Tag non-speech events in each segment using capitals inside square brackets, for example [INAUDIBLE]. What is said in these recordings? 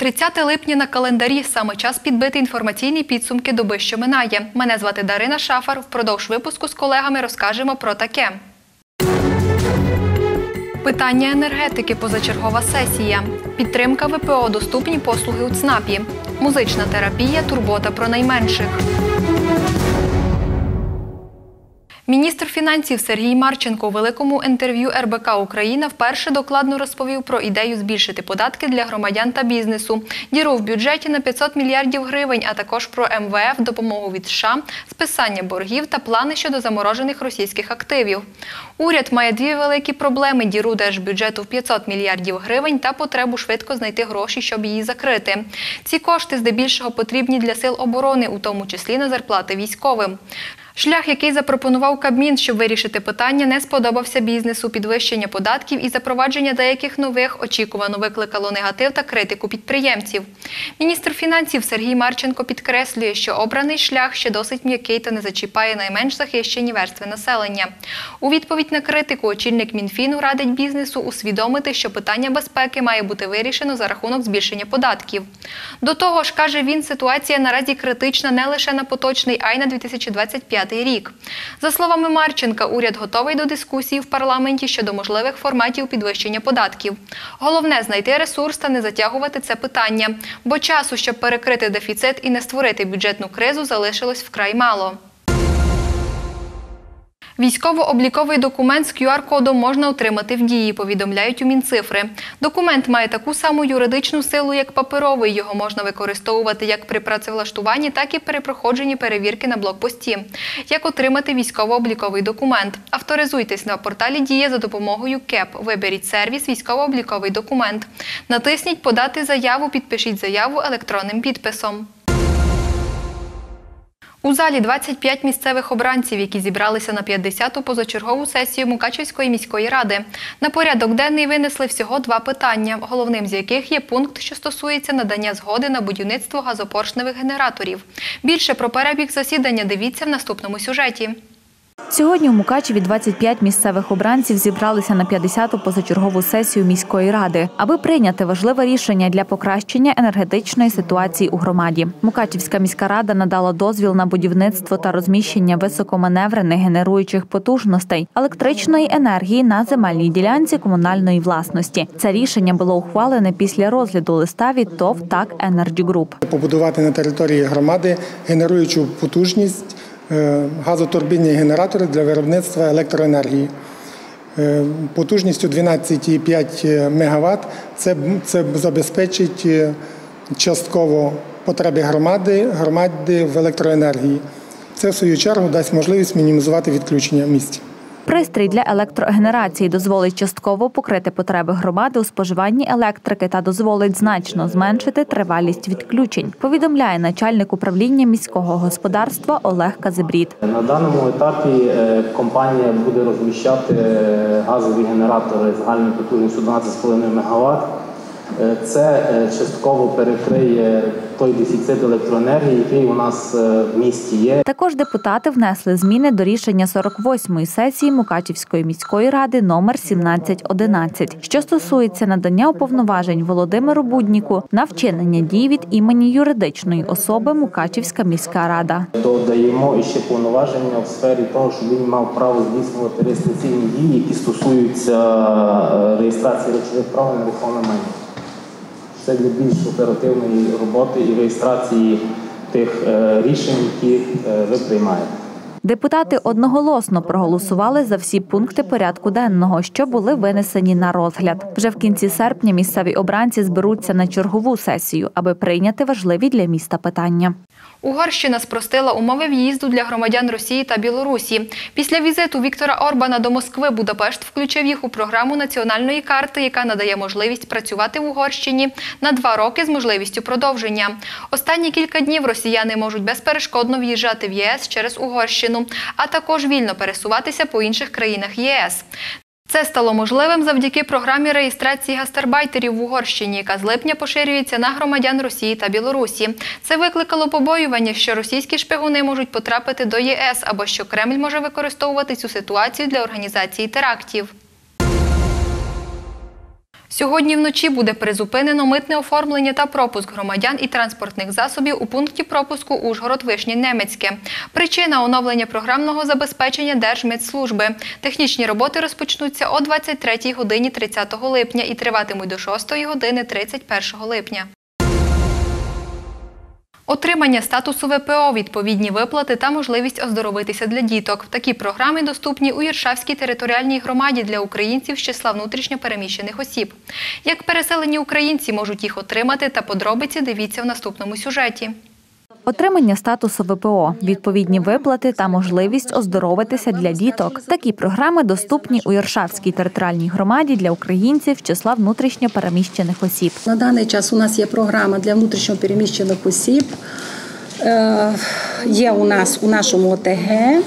30 липня на календарі саме час підбити інформаційні підсумки доби, що минає. Мене звати Дарина Шафар. Впродовж випуску з колегами розкажемо про таке. Питання енергетики позачергова сесія. Підтримка ВПО, доступні послуги у ЦНАПі. Музична терапія, турбота про найменших. Міністр фінансів Сергій Марченко у великому інтерв'ю РБК Україна вперше докладно розповів про ідею збільшити податки для громадян та бізнесу, діру в бюджеті на 500 мільярдів гривень, а також про МВФ, допомогу від США, списання боргів та плани щодо заморожених російських активів. Уряд має дві великі проблеми: діру держбюджету в 500 мільярдів гривень та потребу швидко знайти гроші, щоб її закрити. Ці кошти здебільшого потрібні для сил оборони, у тому числі на зарплати військовим. Шлях, який запропонував Кабмін, щоб вирішити питання, не сподобався бізнесу. Підвищення податків і запровадження деяких нових очікувано викликало негатив та критику підприємців. Міністр фінансів Сергій Марченко підкреслює, що обраний шлях ще досить м'який та не зачіпає найменш захищені верстви населення. У відповідь на критику очільник Мінфіну радить бізнесу усвідомити, що питання безпеки має бути вирішено за рахунок збільшення податків. До того ж, каже він, ситуація наразі критична не лише на поточний, а й на 2025 рік. За словами Марченка, уряд готовий до дискусії в парламенті щодо можливих форматів підвищення податків. Головне знайти ресурс та не затягувати це питання, бо часу, щоб перекрити дефіцит і не створити бюджетну кризу, залишилось вкрай мало. Військово-обліковий документ з QR-кодом можна отримати в дії, повідомляють у Мінцифри. Документ має таку саму юридичну силу, як паперовий. Його можна використовувати як при працевлаштуванні, так і при проходженні перевірки на блокпості. Як отримати військово-обліковий документ? Авторизуйтесь на порталі Дія за допомогою КЕП. Виберіть сервіс Військово-обліковий документ. Натисніть Подати заяву, підпишіть заяву електронним підписом. У залі 25 місцевих обранців, які зібралися на 50-ту позачергову сесію Мукачевської міської ради. На порядок денний винесли всього два питання, головним з яких є пункт, що стосується надання згоди на будівництво газопоршневих генераторів. Більше про перебіг засідання дивіться в наступному сюжеті. Сьогодні у Мукачеві 25 місцевих обранців зібралися на 50-ту позачергову сесію міської ради, аби прийняти важливе рішення для покращення енергетичної ситуації у громаді. Мукачівська міська рада надала дозвіл на будівництво та розміщення високоманеврених генеруючих потужностей електричної енергії на земельній ділянці комунальної власності. Це рішення було ухвалене після розгляду листа від ТОВ «ТАК Енерджі Груп». побудувати на території громади генеруючу потужність газотурбінні генератори для виробництва електроенергії. Е, Потужністю 12,5 МВт це, це забезпечить е, частково потреби громади, громади в електроенергії. Це в свою чергу дасть можливість мінімізувати відключення в місті. Пристрій для електрогенерації дозволить частково покрити потреби громади у споживанні електрики та дозволить значно зменшити тривалість відключень. Повідомляє начальник управління міського господарства Олег Казебрід. На даному етапі е, компанія буде розміщати е, газові генератори загальною потужністю 12,5 МВт. Е, Це е, частково перекриє той дефіцит електроенергії, який у нас е, в місті є. Також депутати внесли зміни до рішення 48-ї сесії Мукачівської міської ради номер 1711, що стосується надання уповноважень Володимиру Будніку на вчинення дій від імені юридичної особи Мукачівська міська рада. Додаємо іще повноваження в сфері того, щоб він мав право здійснювати реєстраційні дії, які стосуються реєстрації речових прав на нерухоме Це для більш оперативної роботи і реєстрації тих е, рішень, які е, ви приймаєте. Депутати одноголосно проголосували за всі пункти порядку денного, що були винесені на розгляд. Вже в кінці серпня місцеві обранці зберуться на чергову сесію, аби прийняти важливі для міста питання. Угорщина спростила умови в'їзду для громадян Росії та Білорусі. Після візиту Віктора Орбана до Москви Будапешт включив їх у програму національної карти, яка надає можливість працювати в Угорщині на два роки з можливістю продовження. Останні кілька днів росіяни можуть безперешкодно в'їжджати в ЄС через Угорщину, а також вільно пересуватися по інших країнах ЄС. Це стало можливим завдяки програмі реєстрації гастарбайтерів в Угорщині, яка з липня поширюється на громадян Росії та Білорусі. Це викликало побоювання, що російські шпигуни можуть потрапити до ЄС або що Кремль може використовувати цю ситуацію для організації терактів. Сьогодні вночі буде призупинено митне оформлення та пропуск громадян і транспортних засобів у пункті пропуску Ужгород Вишні Немецьке. Причина оновлення програмного забезпечення Держмитслужби. Технічні роботи розпочнуться о 23 годині 30 липня і триватимуть до 6 години 31 липня. Отримання статусу ВПО, відповідні виплати та можливість оздоровитися для діток. Такі програми доступні у Єршавській територіальній громаді для українців з числа внутрішньопереміщених осіб. Як переселені українці можуть їх отримати та подробиці дивіться в наступному сюжеті. Отримання статусу ВПО, відповідні виплати та можливість оздоровитися для діток. Такі програми доступні у Іршавській територіальній громаді для українців числа внутрішньо переміщених осіб. На даний час у нас є програма для внутрішньопереміщених осіб. Е, Є у нас у нашому ОТГ.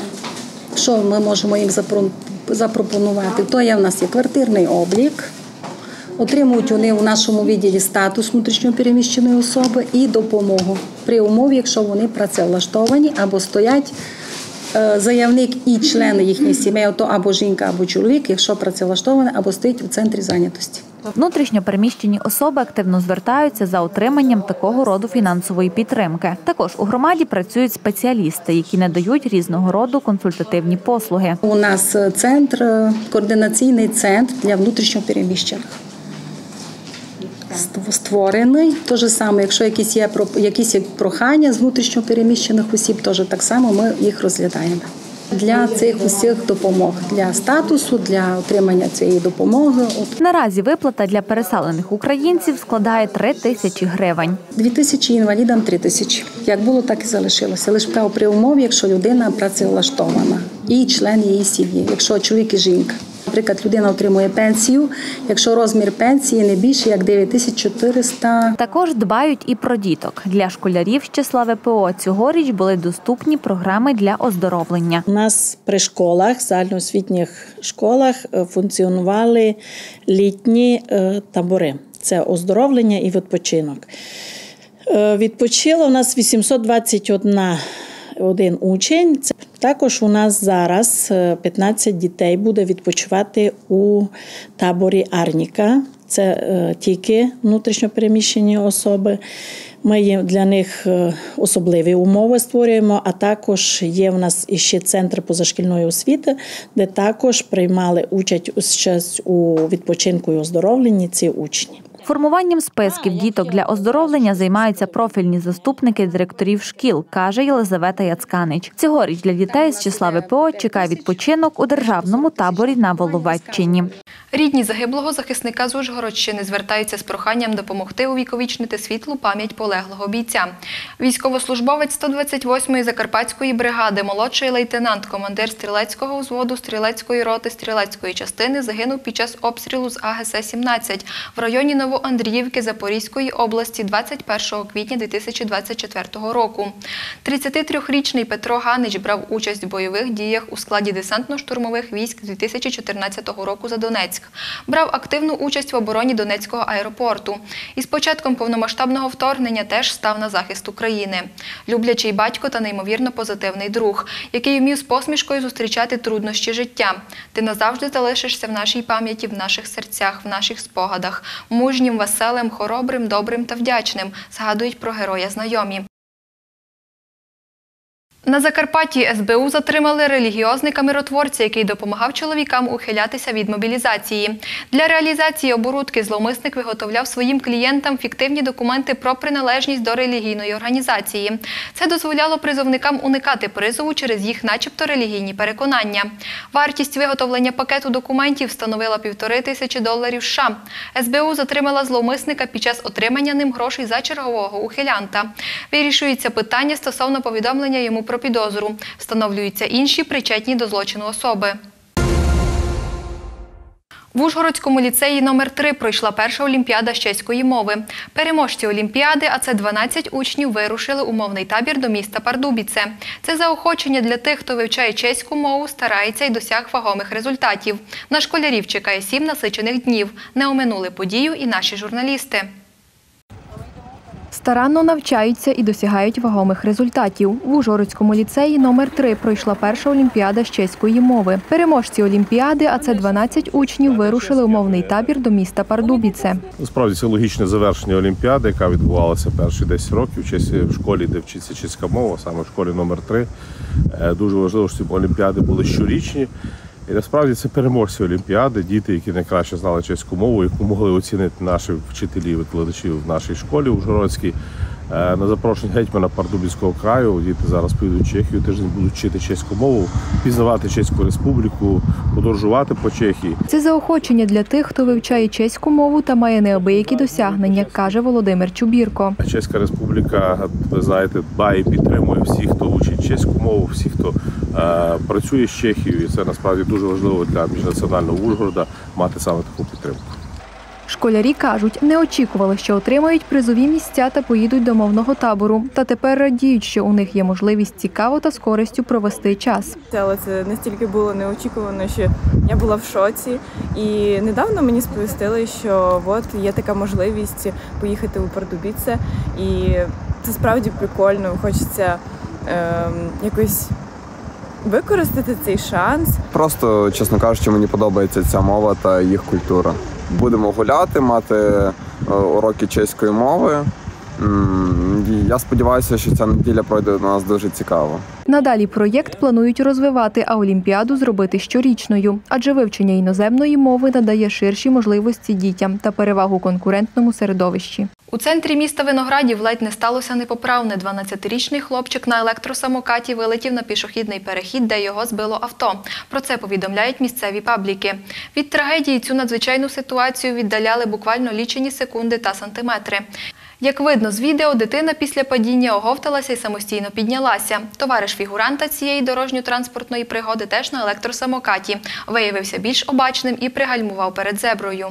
Що ми можемо їм запро- запропонувати? То є у нас є квартирний облік. Отримують вони у нашому відділі статус внутрішньопереміщеної особи і допомогу при умові, якщо вони працевлаштовані або стоять е, заявник і члени їхніх сімей, ото або жінка, або чоловік, якщо працевлаштований, або стоїть у центрі зайнятості. Внутрішньо переміщені особи активно звертаються за отриманням такого роду фінансової підтримки. Також у громаді працюють спеціалісти, які надають різного роду консультативні послуги. У нас е, центр, е, координаційний центр для внутрішньопереміщених. Створений те ж саме, якщо якісь є про- якісь прохання з внутрішньопереміщених осіб, теж так само ми їх розглядаємо. Для цих усіх допомог для статусу, для отримання цієї допомоги. Наразі виплата для переселених українців складає 3 тисячі гривень. дві тисячі інвалідам три тисячі. Як було, так і залишилося. Лише при умові, якщо людина працевлаштована і член її сім'ї, якщо чоловік і жінка. Наприклад, людина отримує пенсію, якщо розмір пенсії не більше як 9400 Також дбають і про діток. Для школярів з числа ВПО цьогоріч були доступні програми для оздоровлення. У нас при школах, загальноосвітніх школах е, функціонували літні е, табори. Це оздоровлення і відпочинок. Е, Відпочило у нас 821 один учень. Також у нас зараз е, 15 дітей буде відпочивати у таборі Арніка. Це е, тільки внутрішньопереміщені особи. Ми для них е, особливі умови створюємо, а також є в нас іще центр позашкільної освіти, де також приймали участь у відпочинку і оздоровленні ці учні. Формуванням списків діток для оздоровлення займаються профільні заступники директорів шкіл, каже Єлизавета Яцканич. Цьогоріч для дітей з числа ВПО чекає відпочинок у державному таборі на Воловеччині. Рідні загиблого захисника з Ужгородщини звертаються з проханням допомогти увіковічнити світлу пам'ять полеглого бійця. Військовослужбовець 128-ї Закарпатської бригади, молодший лейтенант, командир стрілецького взводу стрілецької роти стрілецької частини загинув під час обстрілу з АГС-17 в районі Новоандріївки Запорізької області 21 квітня 2024 року. 33-річний Петро Ганич брав участь в бойових діях у складі десантно-штурмових військ з 2014 року за Донецьк. Брав активну участь в обороні Донецького аеропорту. І з початком повномасштабного вторгнення теж став на захист України. Люблячий батько та неймовірно позитивний друг, який вмів з посмішкою зустрічати труднощі життя. Ти назавжди залишишся в нашій пам'яті, в наших серцях, в наших спогадах. Мужнім, веселим, хоробрим, добрим та вдячним. Згадують про героя знайомі. На Закарпатті СБУ затримали релігіозника-миротворця, який допомагав чоловікам ухилятися від мобілізації. Для реалізації оборудки зловмисник виготовляв своїм клієнтам фіктивні документи про приналежність до релігійної організації. Це дозволяло призовникам уникати призову через їх начебто релігійні переконання. Вартість виготовлення пакету документів становила півтори тисячі доларів США. СБУ затримала зловмисника під час отримання ним грошей за чергового ухилянта. Вирішується питання стосовно повідомлення йому про підозру. Встановлюються інші причетні до злочину особи. В Ужгородському ліцеї номер 3 пройшла перша олімпіада з чеської мови. Переможці олімпіади, а це 12 учнів, вирушили у мовний табір до міста Пардубіце. Це заохочення для тих, хто вивчає чеську мову, старається і досяг вагомих результатів. На школярів чекає сім насичених днів. Не оминули подію і наші журналісти. Старанно навчаються і досягають вагомих результатів. В Ужгородському ліцеї номер 3 пройшла перша олімпіада з чеської мови. Переможці олімпіади, а це 12 учнів, вирушили у мовний табір до міста Пардубіце. Насправді це логічне завершення Олімпіади, яка відбувалася перші 10 років в школі, де вчиться чеська мова, саме в школі номер 3 Е, Дуже важливо, щоб Олімпіади були щорічні. І насправді це переможці Олімпіади, діти, які найкраще знали чеську мову, яку могли оцінити наші вчителі, викладачі в нашій школі Ужгородській. Е, На запрошення гетьмана Пардубівського краю діти зараз поїдуть в Чехію, тиждень будуть вчити чеську мову, пізнавати Чеську республіку, подорожувати по Чехії. Це заохочення для тих, хто вивчає чеську мову та має неабиякі досягнення, каже Володимир Чубірко. Чеська республіка, ви знаєте, дбає і підтримує всіх, хто учить чеську мову, всіх, хто працює з Чехією. І це насправді дуже важливо для міжнаціонального Ужгорода мати саме таку підтримку. Школярі кажуть, не очікували, що отримають призові місця та поїдуть до мовного табору. Та тепер радіють, що у них є можливість цікаво та з користю провести час. Але це настільки було неочікувано, що я була в шоці. І недавно мені сповістили, що от є така можливість поїхати у Пардубіце. І це справді прикольно. Хочеться ем, якось використати цей шанс. Просто, чесно кажучи, мені подобається ця мова та їх культура. Будемо гуляти, мати е, уроки чеської мови. Я сподіваюся, що ця неділя пройде до нас дуже цікаво. Надалі проєкт планують розвивати, а олімпіаду зробити щорічною, адже вивчення іноземної мови надає ширші можливості дітям та перевагу конкурентному середовищі. У центрі міста Виноградів ледь не сталося непоправне. 12-річний хлопчик на електросамокаті вилетів на пішохідний перехід, де його збило авто. Про це повідомляють місцеві пабліки. Від трагедії цю надзвичайну ситуацію віддаляли буквально лічені секунди та сантиметри. Як видно з відео, дитина після падіння оговталася і самостійно піднялася. Товариш фігуранта цієї дорожньо-транспортної пригоди теж на електросамокаті. Виявився більш обачним і пригальмував перед зеброю.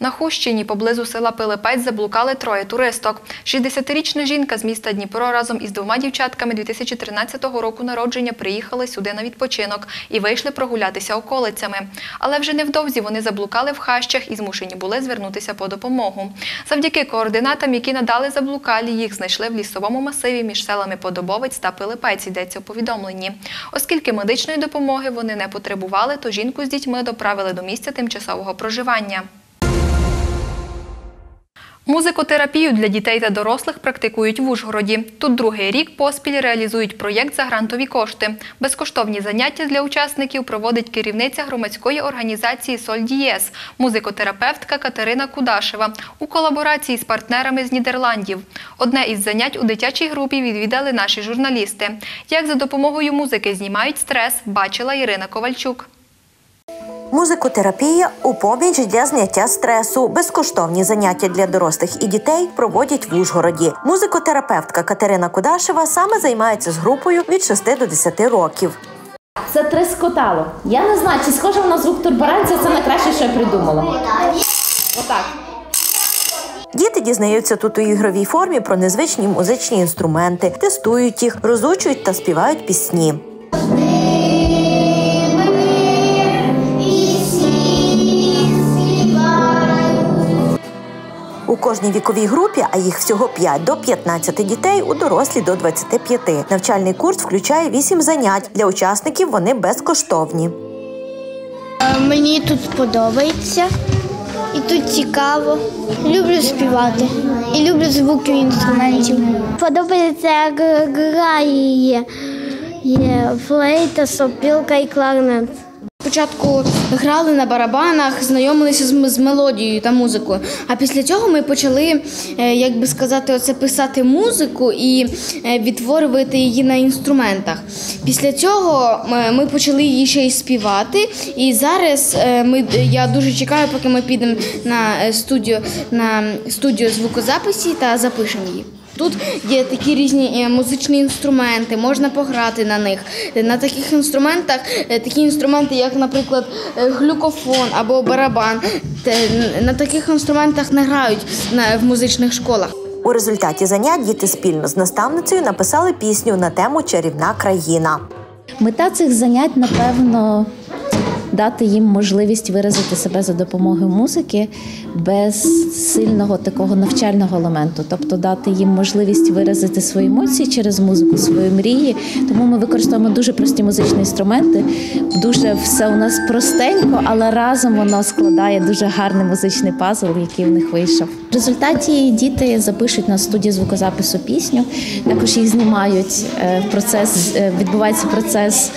На Хущині поблизу села Пилипець заблукали троє туристок. 60-річна жінка з міста Дніпро разом із двома дівчатками 2013 року народження приїхали сюди на відпочинок і вийшли прогулятися околицями. Але вже невдовзі вони заблукали в хащах і змушені були звернутися по допомогу. Завдяки координатам, які надали заблукалі, їх знайшли в лісовому масиві між селами Подобовець та Пилипець, йдеться у повідомленні. Оскільки медичної допомоги вони не потребували, то жінку з дітьми доправили до місця тимчасового проживання. Музикотерапію для дітей та дорослих практикують в Ужгороді. Тут другий рік поспіль реалізують проєкт за грантові кошти. Безкоштовні заняття для учасників проводить керівниця громадської організації «Соль Дієс» музикотерапевтка Катерина Кудашева у колаборації з партнерами з Нідерландів. Одне із занять у дитячій групі відвідали наші журналісти. Як за допомогою музики знімають стрес, бачила Ірина Ковальчук. Музикотерапія у поміч для зняття стресу. Безкоштовні заняття для дорослих і дітей проводять в Ужгороді. Музикотерапевтка Катерина Кудашева саме займається з групою від 6 до 10 років. Це трескотало. Я не знаю, чи схоже на звук турбуленції, це найкраще, що я придумала. Отак. Діти дізнаються тут у ігровій формі про незвичні музичні інструменти, тестують їх, розучують та співають пісні. Кожній віковій групі, а їх всього 5 до 15 дітей, у дорослі до 25. Навчальний курс включає 8 занять. Для учасників вони безкоштовні. Мені тут подобається і тут цікаво. Люблю співати і люблю звуки інструментів. Подобається, як грає флейта, сопілка і кларнет. Спочатку грали на барабанах, знайомилися з, з мелодією та музикою. А після цього ми почали, е, як би сказати, оце писати музику і е, відтворювати її на інструментах. Після цього ми почали її ще й співати. І зараз е, ми, я дуже чекаю, поки ми підемо на студію, на студію звукозаписі та запишемо її. Тут є такі різні е, музичні інструменти, можна пограти на них. На таких інструментах, е, такі інструменти, як, наприклад, е, глюкофон або барабан, на таких інструментах не грають на- в музичних школах. У результаті занять діти спільно з наставницею написали пісню на тему Чарівна країна. Мета цих занять, напевно, дати їм можливість виразити себе за допомогою музики без сильного такого навчального елементу, тобто дати їм можливість виразити свої емоції через музику, свої мрії. Тому ми використовуємо дуже прості музичні інструменти. Дуже все у нас простенько, але разом воно складає дуже гарний музичний пазл, який в них вийшов. В результаті діти запишуть на студії звукозапису пісню. Також їх знімають. е, Процес е, відбувається процес.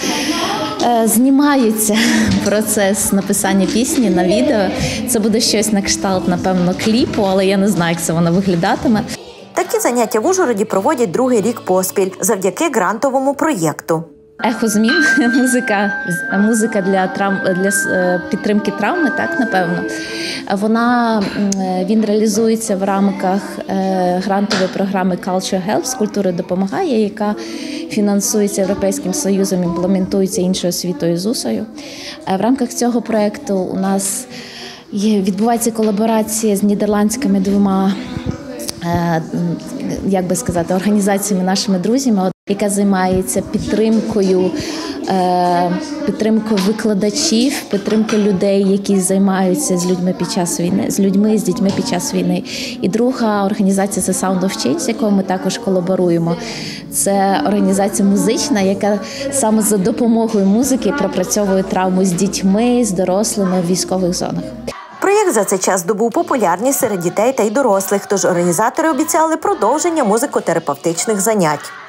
Е, Знімається [LAUGHS] процес написання пісні на відео. Це буде щось на кшталт, напевно, кліпу, але я не знаю, як це воно виглядатиме. Такі заняття в Ужгороді проводять другий рік поспіль завдяки грантовому проєкту. Ехо змін, [LAUGHS] музика, музика для травм для е, підтримки травми, так напевно. Вона е, він реалізується в рамках грантової програми Culture Help з культури допомагає, яка фінансується Європейським Союзом, імплементується іншою освітою ЗУСою. Е, В рамках цього проекту у нас відбувається колаборація з нідерландськими двома як би сказати, організаціями, нашими друзями, яка займається підтримкою, е, підтримкою викладачів, підтримкою людей, які займаються з людьми під час війни, з людьми, з дітьми під час війни. І друга організація це Sound of Change, з якою ми також колаборуємо. Це організація музична, яка саме за допомогою музики пропрацьовує травму з дітьми, з дорослими в військових зонах. Проєкт за цей час здобув популярність серед дітей та й дорослих, тож організатори обіцяли продовження музико-терапевтичних занять.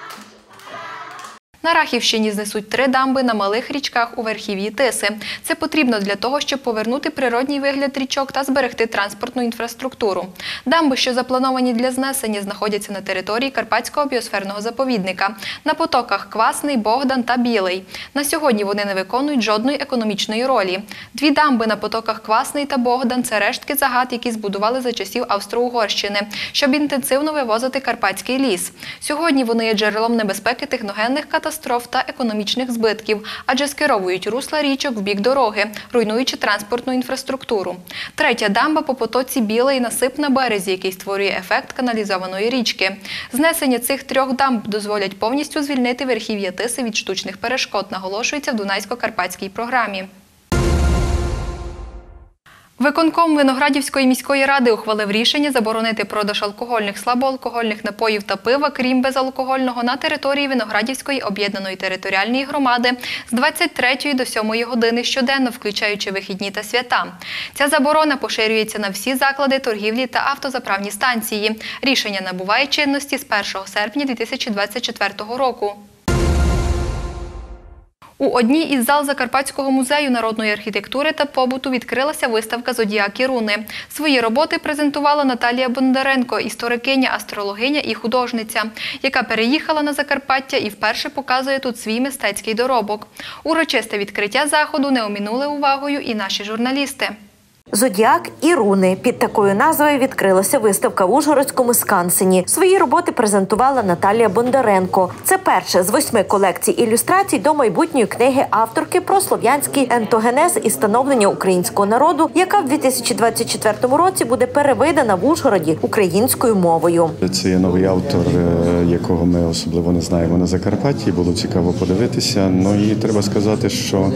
На Рахівщині знесуть три дамби на малих річках у верхів'ї Тиси. Це потрібно для того, щоб повернути природній вигляд річок та зберегти транспортну інфраструктуру. Дамби, що заплановані для знесення, знаходяться на території Карпатського біосферного заповідника на потоках Квасний, Богдан та Білий. На сьогодні вони не виконують жодної економічної ролі. Дві дамби на потоках Квасний та Богдан це рештки загад, які збудували за часів Австро-Угорщини, щоб інтенсивно вивозити карпатський ліс. Сьогодні вони є джерелом небезпеки техногенних катастроф та економічних збитків, адже скеровують русла річок в бік дороги, руйнуючи транспортну інфраструктуру. Третя дамба по потоці Білий насип на березі, який створює ефект каналізованої річки. Знесення цих трьох дамб дозволять повністю звільнити верхів'я Тиси від штучних перешкод, наголошується в Дунайсько-Карпатській програмі. Виконком Виноградівської міської ради ухвалив рішення заборонити продаж алкогольних, слабоалкогольних напоїв та пива, крім безалкогольного, на території Виноградівської об'єднаної територіальної громади з 23 до 7 години щоденно, включаючи вихідні та свята. Ця заборона поширюється на всі заклади торгівлі та автозаправні станції. Рішення набуває чинності з 1 серпня 2024 року. У одній із зал Закарпатського музею народної архітектури та побуту відкрилася виставка Зодіаки руни». Свої роботи презентувала Наталія Бондаренко, історикиня, астрологиня і художниця, яка переїхала на Закарпаття і вперше показує тут свій мистецький доробок. Урочисте відкриття заходу не оминули увагою і наші журналісти. Зодіак і руни під такою назвою відкрилася виставка в Ужгородському скансені. Свої роботи презентувала Наталія Бондаренко. Це перша з восьми колекцій ілюстрацій до майбутньої книги авторки про слов'янський ентогенез і становлення українського народу, яка в 2024 році буде перевидана в Ужгороді українською мовою. Це є новий автор, е, якого ми особливо не знаємо на Закарпатті. Було цікаво подивитися. Ну і треба сказати, що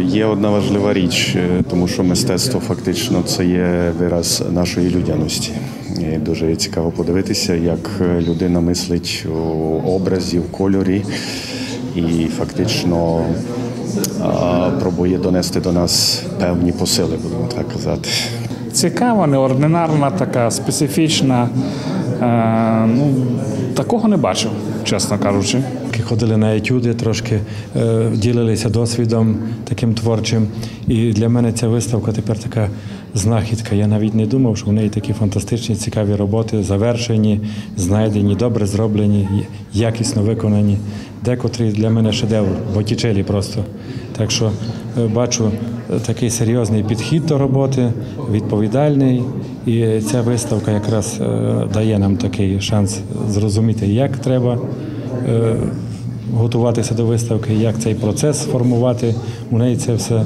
є одна важлива річ, е, тому що мистецтво фактично це є вираз нашої людяності. І дуже цікаво подивитися, як е, людина мислить у образі, в кольорі і фактично пробує донести до нас певні посили, будемо так казати. Цікава, неординарна, така специфічна. Е, ну, такого не бачив, чесно кажучи. Ходили на етюди, трошки е, ділилися досвідом таким творчим. І для мене ця виставка тепер така знахідка. Я навіть не думав, що в неї такі фантастичні, цікаві роботи, завершені, знайдені, добре зроблені, якісно виконані. Декотрі для мене шедевр, Боттічелі просто. Так що е, бачу е, такий серйозний підхід до роботи, відповідальний. І ця виставка якраз е, дає нам такий шанс зрозуміти, як треба готуватися до виставки, як цей процес формувати. У неї це все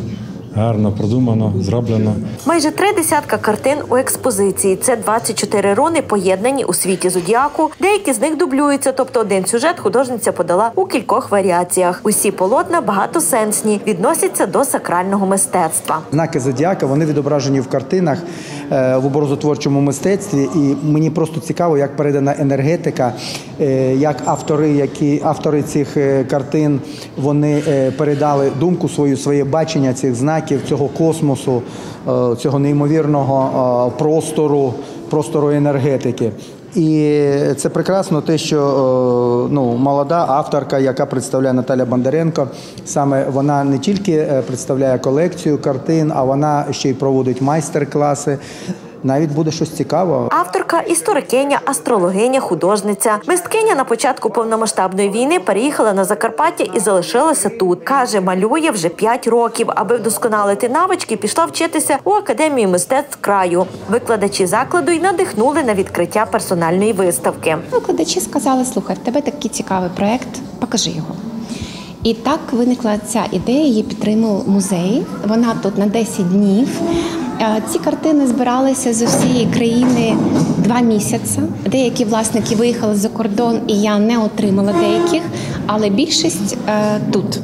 гарно продумано, зроблено. Майже три десятка картин у експозиції. Це 24 руни, поєднані у світі зодіаку. Деякі з них дублюються, тобто один сюжет художниця подала у кількох варіаціях. Усі полотна багатосенсні, відносяться до сакрального мистецтва. Знаки зодіака вони відображені в картинах е, в образотворчому мистецтві, і мені просто цікаво, як передана енергетика, е, як автори, які автори цих е, картин вони передали думку свою, своє бачення цих знаків, цього космосу, цього неймовірного е, простору, простору енергетики. І це прекрасно, те, що е, ну, молода авторка, яка представляє Наталя Бондаренко, саме вона не тільки е, представляє колекцію картин, а вона ще й проводить майстер-класи. Навіть буде щось цікаве. Авторка, історикиня, астрологиня, художниця. Мисткиня на початку повномасштабної війни переїхала на Закарпаття і залишилася тут. Каже, малює вже 5 років. Аби вдосконалити навички, пішла вчитися у академію мистецтв краю. Викладачі закладу й надихнули на відкриття персональної виставки. Викладачі сказали: слухай, в тебе такий цікавий проєкт, покажи його. І так виникла ця ідея, її підтримав музей. Вона тут на 10 днів. Е, Ці картини збиралися з усієї країни два місяці. Деякі власники виїхали за кордон, і я не отримала деяких, але більшість е, тут.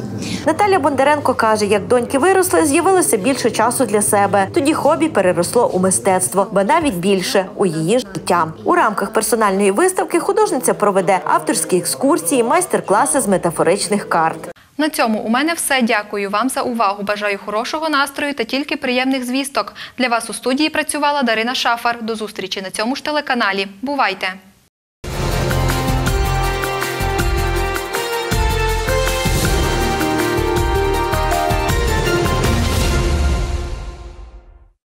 Наталя Бондаренко каже, як доньки виросли, з'явилося більше часу для себе. Тоді хобі переросло у мистецтво, бо навіть більше у її життя. У рамках персональної виставки художниця проведе авторські екскурсії, майстер-класи з метафоричних карт. На цьому у мене все. Дякую вам за увагу. Бажаю хорошого настрою та тільки приємних звісток. Для вас у студії працювала Дарина Шафар. До зустрічі на цьому ж телеканалі. Бувайте!